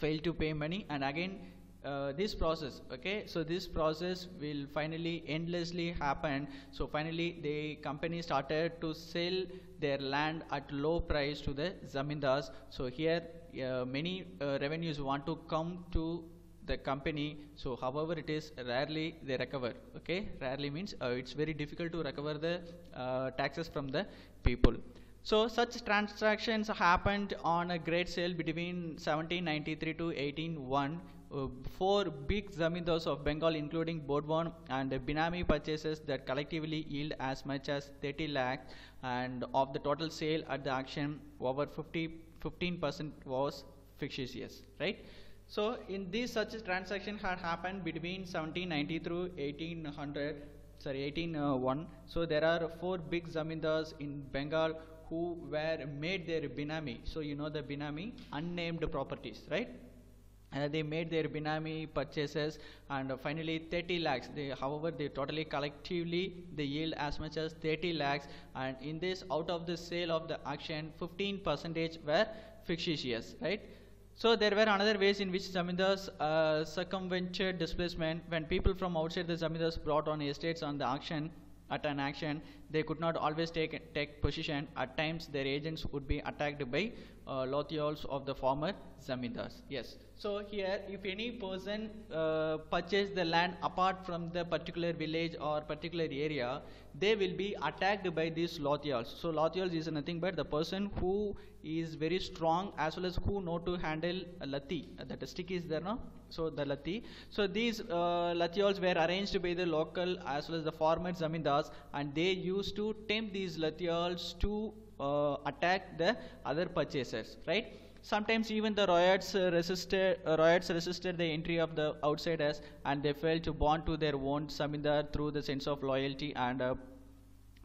fail to pay money. And again uh, this process okay? So this process will finally endlessly happen. So finally the company started to sell their land at low price to the zamindars. So here uh, many uh, revenues want to come to the company. So however it is rarely they recover okay? Rarely means uh, it's very difficult to recover the uh, taxes from the people so such transactions happened on a great sale between 1793 to 1801 uh, four big zamindars of Bengal including Burdwan and Binami purchases that collectively yield as much as 30 lakh and of the total sale at the auction over 50 15% was fictitious right? So in this such transaction had happened between 1790 through 1800 sorry 1801 so there are four big zamindars in Bengal who were made their binami. So you know the binami? Unnamed properties right? Uh, they made their binami purchases and uh, finally 30 lakhs. They however they totally collectively they yield as much as 30 lakhs. And in this out of the sale of the auction 15 percentage were fictitious right? So there were another ways in which zamindars uh, circumvented displacement. When people from outside the zamindars brought on estates on the auction at an action they could not always take take position. At times their agents would be attacked by uh, lathyals of the former zamindars. Yes. So here if any person uh, purchase the land apart from the particular village or particular area they will be attacked by these lathyals so lathyals is nothing but the person who is very strong as well as who know to handle uh, that stick is there no? So the lathi so these uh, lathyals were arranged by the local as well as the former zamindars and they used to tempt these lathyals to uh, attack the other purchasers right? Sometimes even the uh, resisted uh, resisted the entry of the outsiders and they failed to bond to their own zamindar through the sense of loyalty and uh,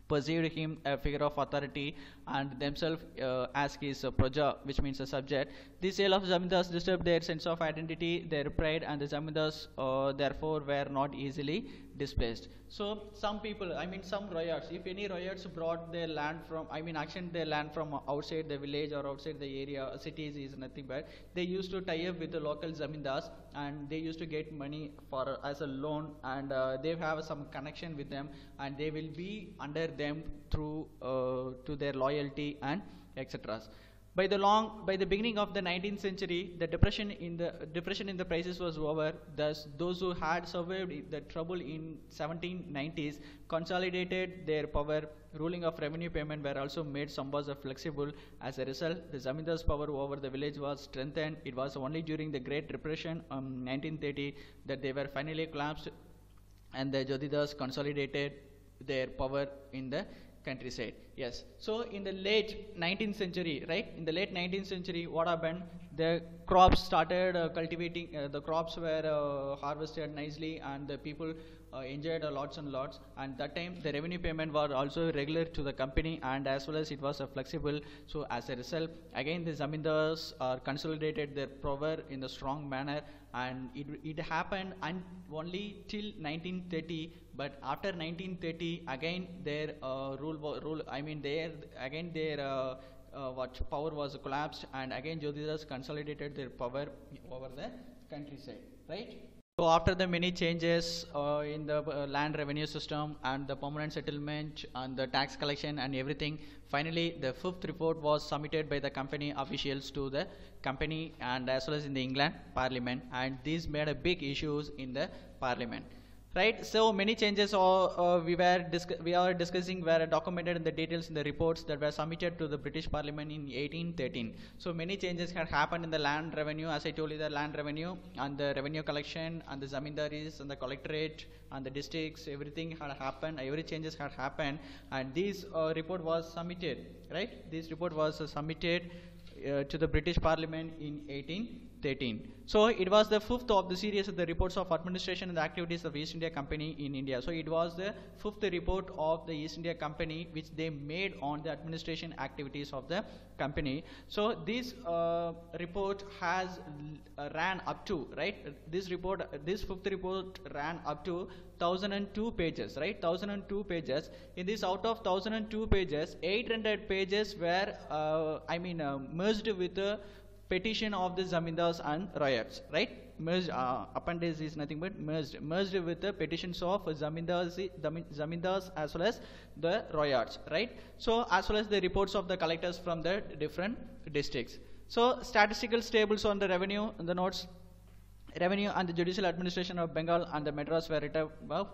perceived him a figure of authority and themselves uh, as his uh, praja, which means a subject. The sale of zamindars disturbed their sense of identity, their pride, and the zamindars uh, therefore were not easily displaced. So some people, I mean some riots, if any riots brought their land from, I mean actioned their land from outside the village or outside the area, cities is nothing but they used to tie up with the local zamindars and they used to get money for as a loan and uh, they have some connection with them and they will be under them through uh, to their loyalty and etc. By the long, by the beginning of the 19th century, the depression in the depression in the prices was over. Thus, those who had survived the trouble in 1790s consolidated their power. Ruling of revenue payment were also made somewhat flexible. As a result, the zamindar's power over the village was strengthened. It was only during the Great Depression um, 1930 that they were finally collapsed, and the Jotedars consolidated their power in the countryside yes. So in the late 19th century right? In the late 19th century what happened the crops started uh, cultivating, uh, the crops were uh, harvested nicely and the people uh, enjoyed lots and lots. And that time the revenue payment was also regular to the company and as well as it was uh, flexible. So as a result again the zamindars are consolidated their power in a strong manner. And it, it happened and only till 1930 but after 1930 again their uh, rule rule i mean their again their uh, what power was collapsed and again Jotedars consolidated their power over the countryside right? So after the many changes uh, in the uh, land revenue system and the permanent settlement and the tax collection and everything, finally the fifth report was submitted by the company officials to the company and as well as in the England Parliament, and these made a big issues in the Parliament right? So many changes uh, uh, we were we are discussing were documented in the details in the reports that were submitted to the british parliament in 1813 so many changes had happened in the land revenue. As i told you the land revenue and the revenue collection and the zamindaris and the collectorate and the districts everything had happened. Every changes had happened. And this uh, report was submitted. Right? This report was uh, submitted uh, to the British Parliament in 1813. So it was the fifth of the series of the reports of administration and the activities of East India Company in India. So it was the fifth report of the East India Company which they made on the administration activities of the company. So this uh, report has uh, ran up to right. This report, this fifth report ran up to 1002 pages, right? 1002 pages. In this, out of 1002 pages, 800 pages were, uh, I mean, uh, merged with the petition of the zamindars and riots, right? Merged, uh, is nothing but merged, merged with the petitions of zamindars, zamindars as well as the riots, right? So, as well as the reports of the collectors from the different districts. So, statistical tables on the revenue, the notes revenue and the judicial administration of Bengal and the Madras were written above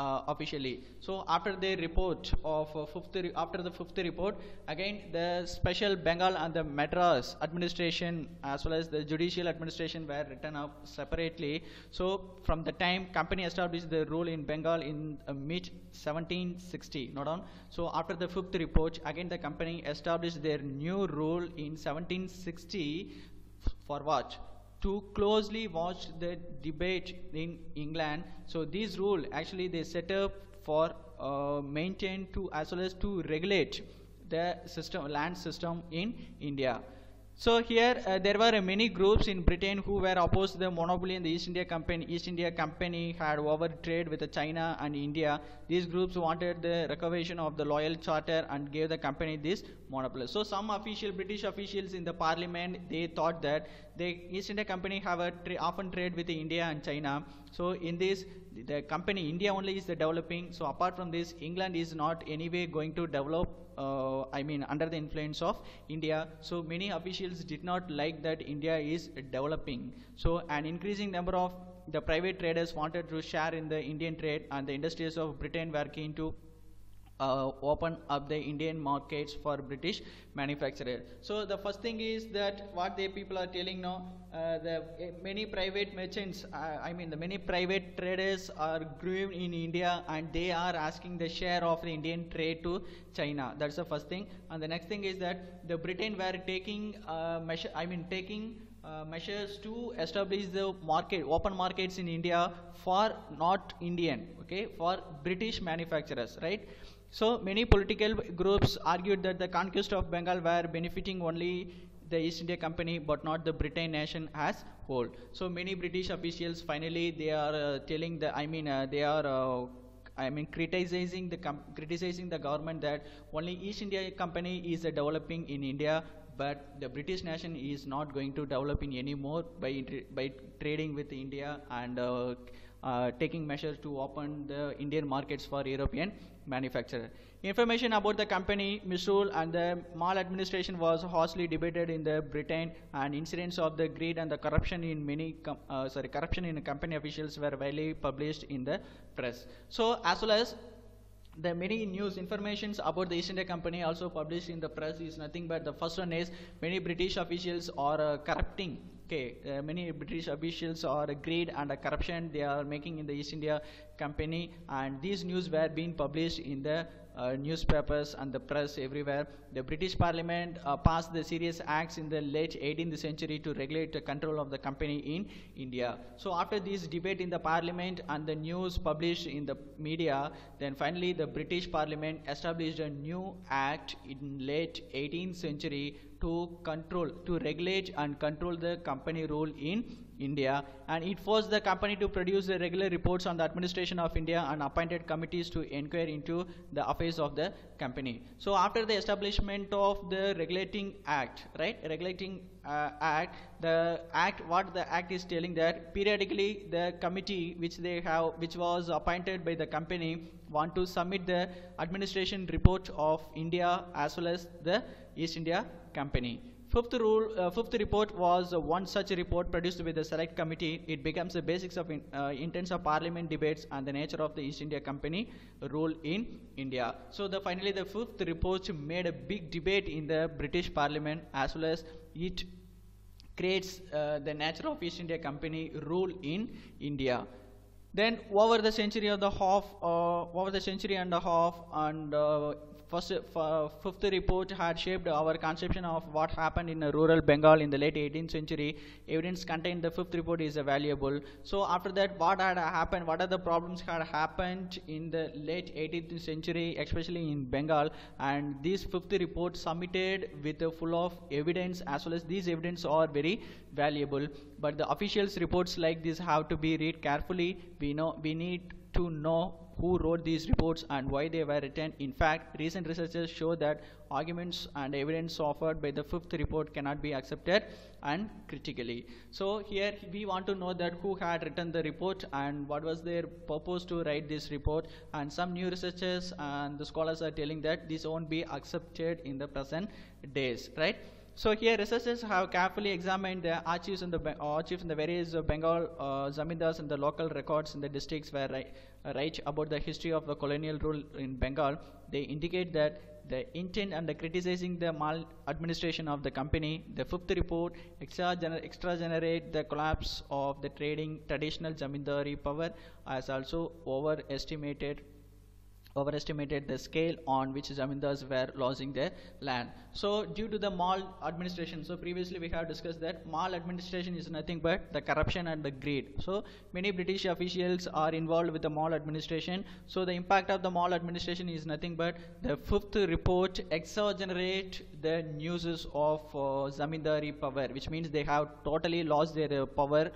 uh, officially. So after the report of uh, fifth after the fifth report, again the special Bengal and the Madras administration as well as the judicial administration were written up separately. So from the time company established the rule in Bengal in uh, mid 1760, not on. So after the fifth report, again the company established their new rule in 1760 for what? To closely watch the debate in England. So this rule actually they set up for uh, maintain to as well as to regulate the system land system in India. So here uh, there were uh, many groups in Britain who were opposed to the monopoly in the East India Company. East India Company had over trade with China and India. These groups wanted the recognition of the loyal charter and gave the company this monopoly. So some official British officials in the parliament they thought that the East India Company have a tra- often trade with India and China. So in this the company India only is the developing. So apart from this England is not anyway going to develop uh, I mean, under the influence of India. So many officials did not like that India is developing. So an increasing number of the private traders wanted to share in the Indian trade, and the industries of Britain were keen to uh, open up the Indian markets for British manufacturers. So the first thing is that what the people are telling now, uh, the uh, many private merchants, uh, I mean the many private traders are growing in India and they are asking the share of the Indian trade to China. That's the first thing. And the next thing is that the Britain were taking uh, measure, I mean taking uh, measures to establish the market, open markets in India for not Indian, okay, for British manufacturers, right? So many political groups argued that the conquest of Bengal were benefiting only the East India Company but not the Britain nation as whole. So many British officials finally they are uh, telling the I mean uh, they are uh, I mean criticizing the criticizing the government that only East India Company is uh, developing in India but the British nation is not going to develop in anymore by by trading with India and uh, taking measures to open the Indian markets for European manufacturer. Information about the company, misrule and the maladministration was hotly debated in the Britain and incidents of the greed and the corruption in many, uh, sorry, corruption in company officials were widely published in the press. So as well as the many news informations about the East India Company also published in the press is nothing but the first one is many British officials are uh, corrupting Okay, uh, many British officials are greed and corruption. They are making in the East India Company, and these news were being published in the newspapers and the press everywhere. The British Parliament uh, passed the serious acts in the late 18th century to regulate the control of the company in India. So after this debate in the Parliament and the news published in the media, then finally the British Parliament established a new act in late 18th century to control, to regulate and control the company rule in India and it forced the company to produce the regular reports on the administration of India and appointed committees to inquire into the affairs of the company. So after the establishment of the regulating act, right, regulating uh, act, the act, what the act is telling that periodically the committee which they have, which was appointed by the company want to submit the administration report of India as well as the East India Company. Fifth rule, uh, fifth report was uh, one such report produced by the select committee. It becomes the basics of in, uh, intense of parliament debates and the nature of the East India Company rule in India. So the finally the fifth report made a big debate in the British Parliament as well as it creates uh, the nature of East India Company rule in India. Then over the century of the half, uh, over the century and a half, and uh, first fifth report had shaped our conception of what happened in rural Bengal in the late 18th century. Evidence contained the fifth report is valuable. So after that, what had happened? What are the problems had happened in the late 18th century, especially in Bengal? And this fifth report submitted with a full of evidence, as well as these evidence are very valuable. But the officials' reports like this have to be read carefully. We know we need to know who wrote these reports and why they were written. In fact, recent researchers show that arguments and evidence offered by the fifth report cannot be accepted and critically. So here we want to know that who had written the report and what was their purpose to write this report and some new researchers and the scholars are telling that this won't be accepted in the present days, right? So here researchers have carefully examined the archives in the archives in the various uh, Bengal uh, zamindars and the local records in the districts where write about the history of the colonial rule in Bengal. They indicate that the intent and the criticizing the maladministration of the company. The fifth report extra, extra generate the collapse of the trading traditional zamindari power as also overestimated overestimated the scale on which zamindars were losing their land. So due to the maladministration, so previously we have discussed that maladministration is nothing but the corruption and the greed. So many British officials are involved with the maladministration. So the impact of the maladministration is nothing but the fifth report exaggerate the newses of uh, zamindari power, which means they have totally lost their uh, power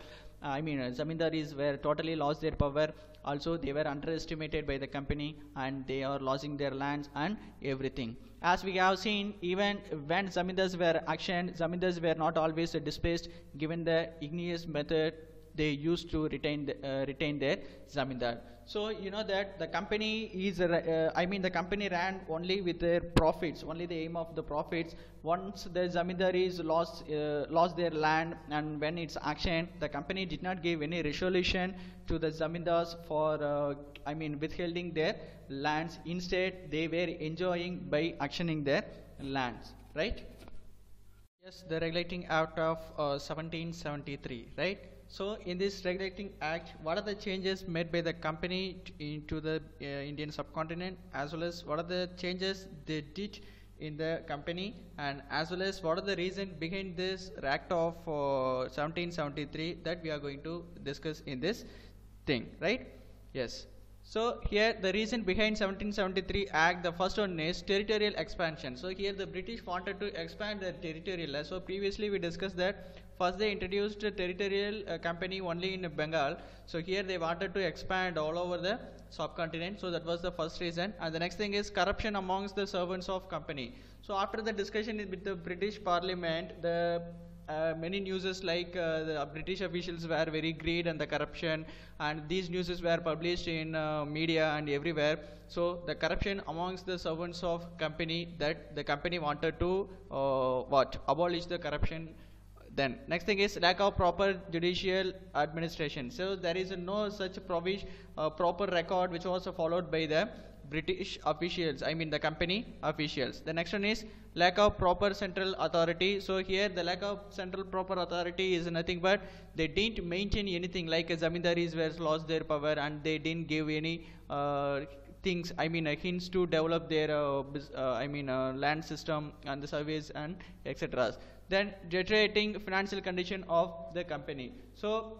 I mean, uh, zamindaris were totally lost their power. Also, they were underestimated by the company and they are losing their lands and everything. As we have seen, even when zamindars were actioned, zamindars were not always displaced given the igneous method they used to retain the, uh, retain their zamindar. So you know that the company is, uh, I mean the company ran only with their profits, only the aim of the profits. Once the zamindaris lost, uh, lost their land and when it's action, the company did not give any resolution to the zamindars for, uh, I mean withholding their lands. Instead, they were enjoying by actioning their lands, right? Yes, the regulating act of 1773, uh, right? So in this regulating act, what are the changes made by the company into the uh, Indian subcontinent as well as what are the changes they did in the company and as well as what are the reason behind this act of uh, 1773 that we are going to discuss in this thing, right? Yes. So here the reason behind 1773 Act, the first one is territorial expansion. So here the British wanted to expand their territorial. So previously we discussed that first they introduced territorial uh, company only in Bengal. So here they wanted to expand all over the subcontinent. So that was the first reason. And the next thing is corruption amongst the servants of company. So after the discussion with the British Parliament, the uh, many newses like uh, the British officials were very greed and the corruption and these newses were published in uh, media and everywhere so the corruption amongst the servants of company that the company wanted to uh, what abolish the corruption then next thing is lack of proper judicial administration. So there is no such provision, uh, proper record which was followed by the British officials, I mean the company officials. The next one is lack of proper central authority. So here the lack of central proper authority is nothing but they didn't maintain anything like zamindaris were lost their power and they didn't give any uh, things i mean uh, hints to develop their uh, uh, i mean uh, land system and the surveys and etc then deteriorating financial condition of the company. So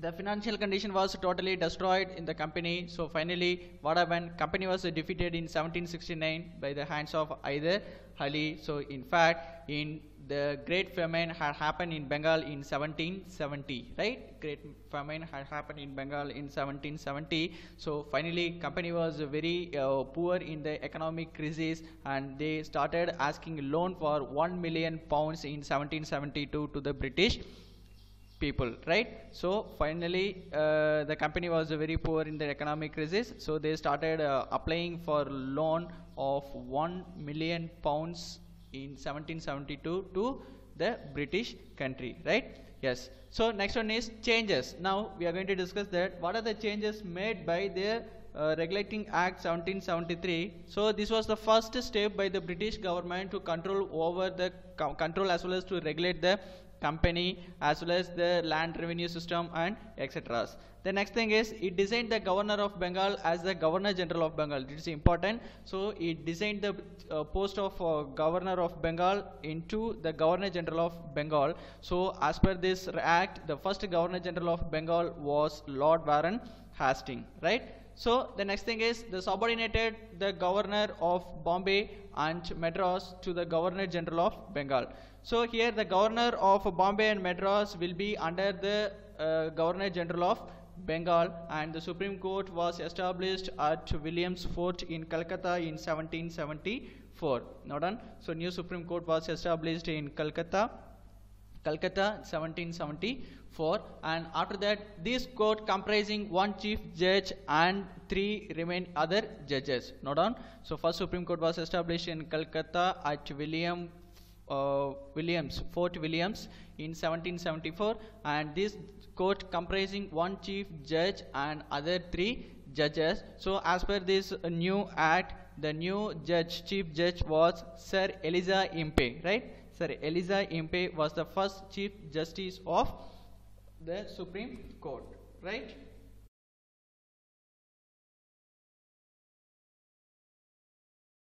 the financial condition was totally destroyed in the company. So finally what happened? Company was defeated in 1769 by the hands of Hyder Ali so in fact in the great famine had happened in bengal in 1770 right? Great famine had happened in bengal in 1770 so finally company was very uh, poor in the economic crisis and they started asking loan for 1 million pounds in 1772 to the british people right? So finally uh, the company was very poor in the economic crisis. So they started uh, applying for loan of 1 million pounds in 1772 to the british country right? Yes. So next one is changes. Now we are going to discuss that what are the changes made by the uh, regulating act 1773 so this was the first step by the british government to control over the control as well as to regulate the company as well as the land revenue system and etc. The next thing is it designed the governor of Bengal as the governor general of Bengal. It is important. So it designed the uh, post of uh, governor of Bengal into the governor general of Bengal. So as per this act, the first governor general of Bengal was Lord Warren Hastings, right? So the next thing is the subordinated the governor of Bombay and Madras to the governor general of Bengal. So here the governor of Bombay and Madras will be under the uh, governor general of Bengal and the Supreme Court was established at Williams Fort in Calcutta in 1774. Now done. So new Supreme Court was established in Calcutta, Calcutta 1774 and after that this court comprising one chief judge and three remain other judges. Now done. So first Supreme Court was established in Calcutta at William uh, Williams, Fort Williams in 1774 and this court comprising one chief judge and other three judges. So as per this new act, the new judge, chief judge was Sir Elijah Impey, right? Sir Elijah Impey was the first chief justice of the Supreme Court, right?